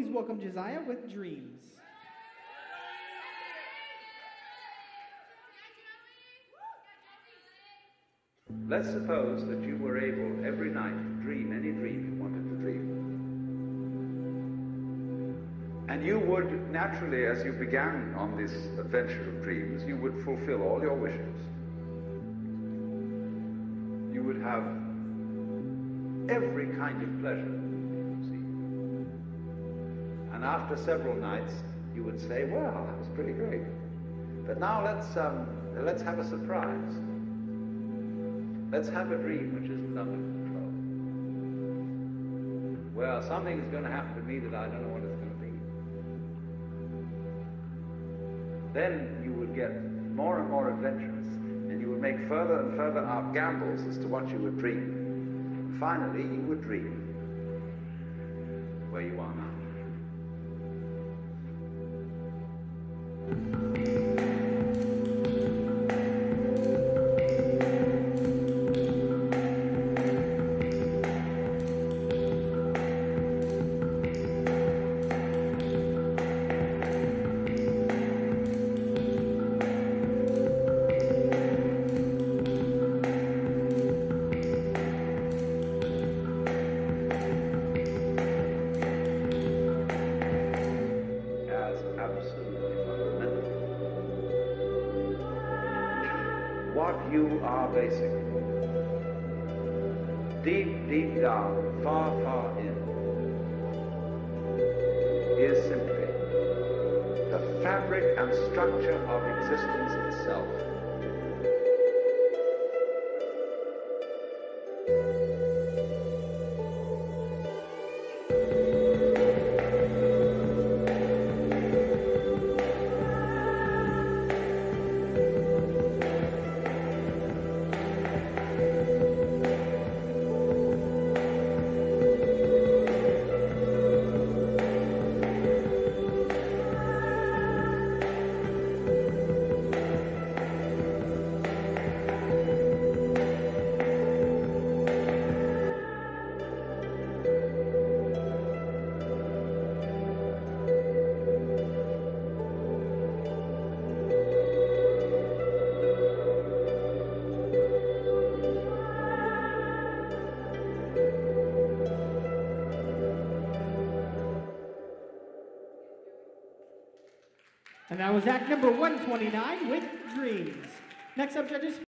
please welcome Joziah with Dreams. Let's suppose that you were able every night to dream any dream you wanted to dream. And you would naturally, as you began on this adventure of dreams, you would fulfill all your wishes. You would have every kind of pleasure. And after several nights, you would say, "Well, that was pretty great." But now let's um, let's have a surprise. Let's have a dream which isn't under control. Well, something is going to happen to me that I don't know what it's going to be. Then you would get more and more adventurous, and you would make further and further out gambles as to what you would dream. Finally, you would dream where you are now. What you are basically, deep, deep down, far, far in, is simply the fabric and structure of existence itself. And that was act number 129 with Dreams. Next up, judges.